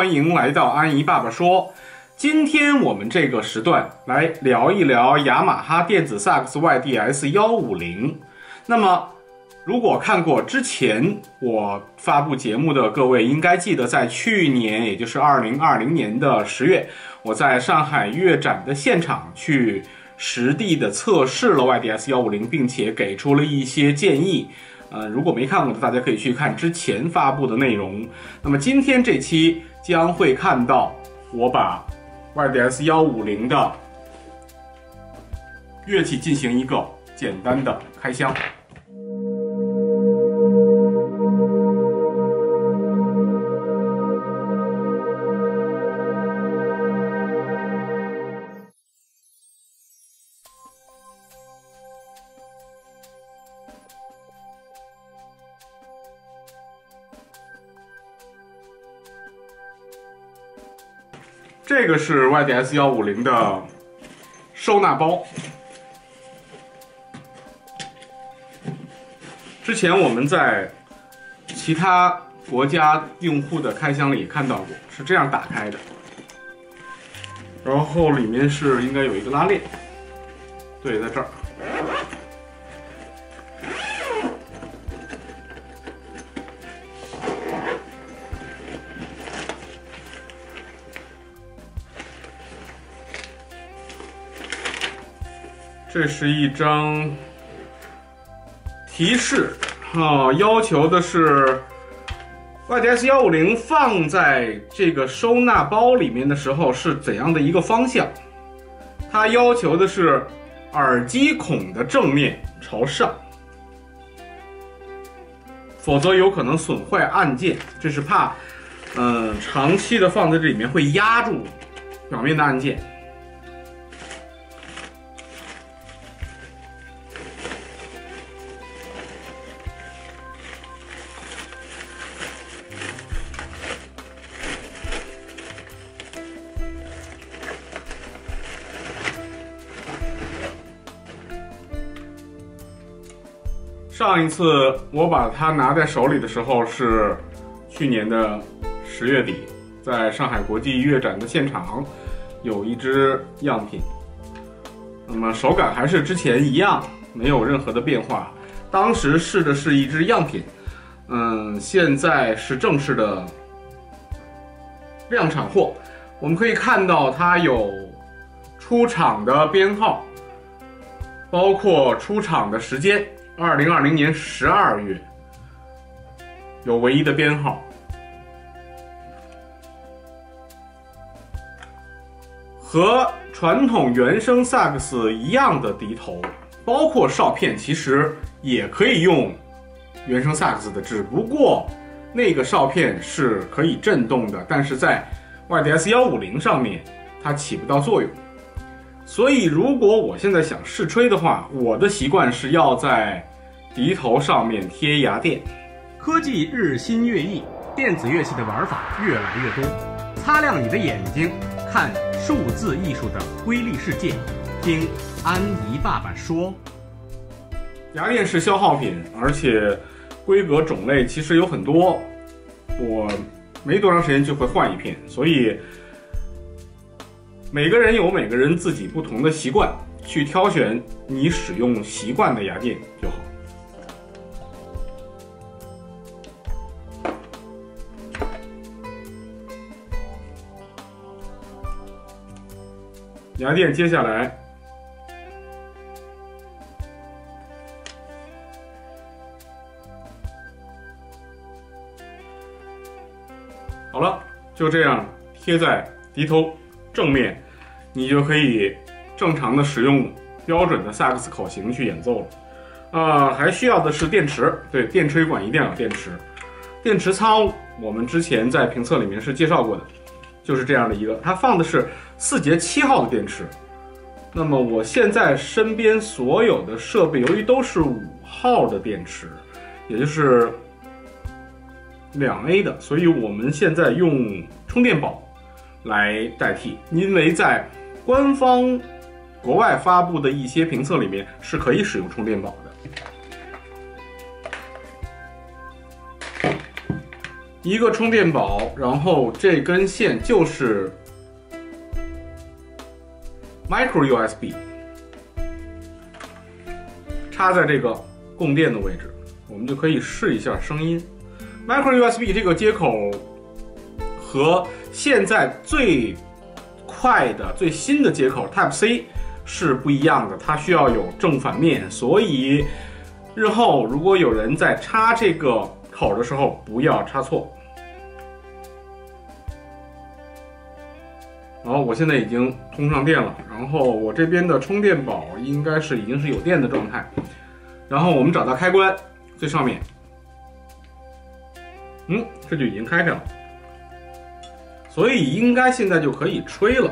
欢迎来到安怡爸爸说。今天我们这个时段来聊一聊雅马哈电子萨克斯 YDS 幺五零。那么，如果看过之前我发布节目的各位，应该记得在去年，也就是二零二零年的十月，我在上海乐展的现场去实地的测试了 YDS 幺五零，并且给出了一些建议。呃，如果没看过的，大家可以去看之前发布的内容。那么今天这期将会看到我把 YDS 幺五零的乐器进行一个简单的开箱。这个是 YDS 幺五零的收纳包。之前我们在其他国家用户的开箱里看到过，是这样打开的，然后里面是应该有一个拉链，对，在这儿。这是一张提示啊，要求的是 YDS 幺五零放在这个收纳包里面的时候是怎样的一个方向？它要求的是耳机孔的正面朝上，否则有可能损坏按键。这是怕，嗯，长期的放在这里面会压住表面的按键。上一次我把它拿在手里的时候是去年的十月底，在上海国际乐展的现场，有一只样品。那么手感还是之前一样，没有任何的变化。当时试的是一只样品，嗯，现在是正式的量产货。我们可以看到它有出厂的编号，包括出厂的时间。二零二零年十二月，有唯一的编号。和传统原声萨克斯一样的笛头，包括哨片，其实也可以用原声萨克斯的，只不过那个哨片是可以震动的，但是在 YDS 幺五零上面它起不到作用。所以，如果我现在想试吹的话，我的习惯是要在笛头上面贴牙垫。科技日新月异，电子乐器的玩法越来越多。擦亮你的眼睛，看数字艺术的瑰丽世界。听安妮爸爸说，牙垫是消耗品，而且规格种类其实有很多，我没多长时间就会换一片，所以。每个人有每个人自己不同的习惯，去挑选你使用习惯的牙垫就好。牙垫接下来，好了，就这样贴在笛头。正面，你就可以正常的使用标准的萨克斯口型去演奏了。啊，还需要的是电池，对，电吹管一定要有电池。电池仓我们之前在评测里面是介绍过的，就是这样的一个，它放的是四节七号的电池。那么我现在身边所有的设备，由于都是五号的电池，也就是两 A 的，所以我们现在用充电宝。来代替，因为在官方国外发布的一些评测里面是可以使用充电宝的。一个充电宝，然后这根线就是 micro USB，插在这个供电的位置，我们就可以试一下声音。micro USB 这个接口和现在最快的、最新的接口 Type C 是不一样的，它需要有正反面，所以日后如果有人在插这个口的时候，不要插错。然后我现在已经通上电了，然后我这边的充电宝应该是已经是有电的状态。然后我们找到开关，最上面，嗯，这就已经开开了，所以应该现在就可以吹了。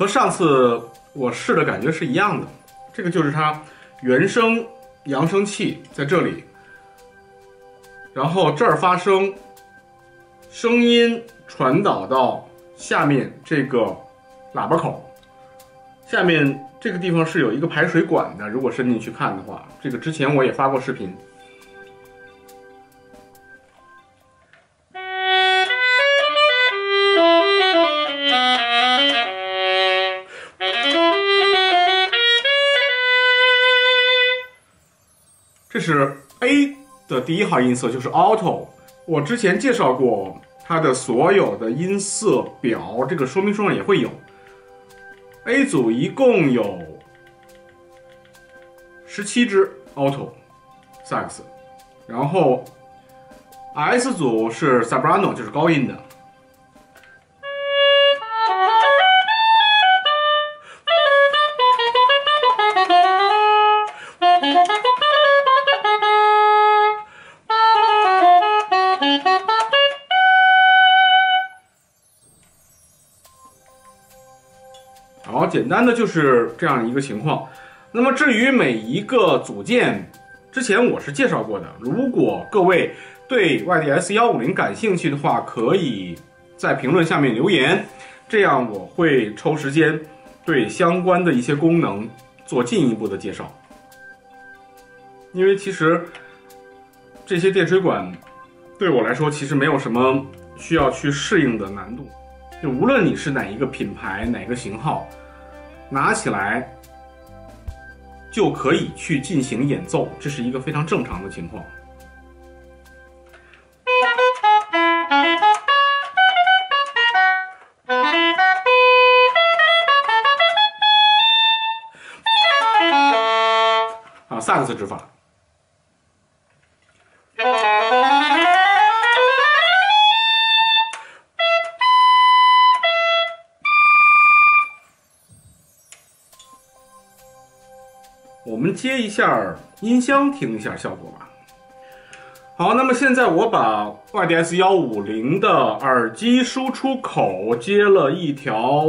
和上次我试的感觉是一样的，这个就是它原声。扬声器在这里，然后这儿发声，声音传导到下面这个喇叭口，下面这个地方是有一个排水管的。如果伸进去看的话，这个之前我也发过视频。这是 A 的第一号音色，就是 Auto。我之前介绍过它的所有的音色表，这个说明书上也会有。A 组一共有十七支 Auto Sax，然后 S 组是 Soprano，就是高音的。好，简单的就是这样一个情况。那么至于每一个组件，之前我是介绍过的。如果各位对 YDS 幺五零感兴趣的话，可以在评论下面留言，这样我会抽时间对相关的一些功能做进一步的介绍。因为其实这些电水管对我来说其实没有什么需要去适应的难度，就无论你是哪一个品牌、哪个型号。拿起来就可以去进行演奏，这是一个非常正常的情况。啊，萨克斯指法。我们接一下音箱，听一下效果吧。好，那么现在我把 YDS 幺五零的耳机输出口接了一条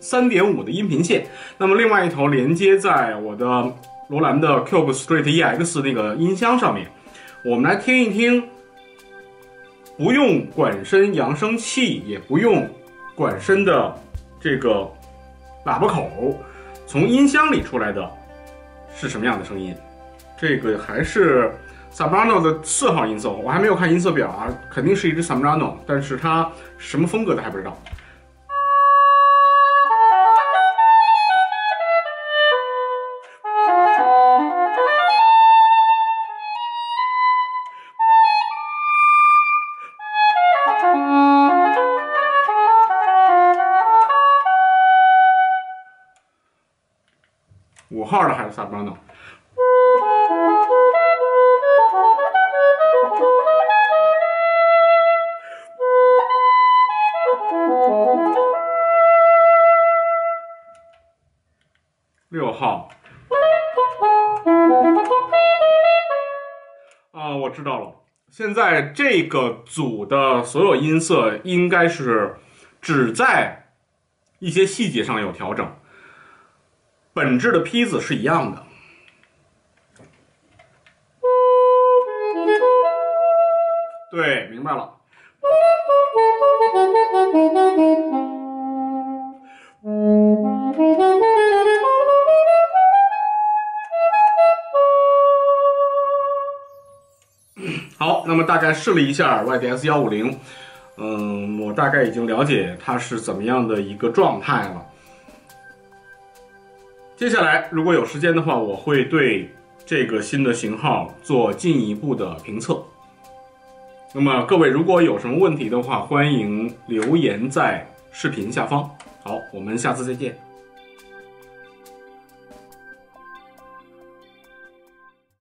三点五的音频线，那么另外一头连接在我的罗兰的 Cube Street EX 那个音箱上面。我们来听一听，不用管身扬声器，也不用管身的这个喇叭口，从音箱里出来的。是什么样的声音？这个还是 Soprano 的四号音色，我还没有看音色表啊，肯定是一支 Soprano，但是它什么风格的还不知道。五号的还是萨布拉诺。六号。啊，我知道了。现在这个组的所有音色应该是只在一些细节上有调整。本质的坯子是一样的。对，明白了。好，那么大概试了一下 YDS 幺五零，嗯，我大概已经了解它是怎么样的一个状态了。接下来如果有时间的话，我会对这个新的型号做进一步的评测。那么各位如果有什么问题的话，欢迎留言在视频下方。好，我们下次再见。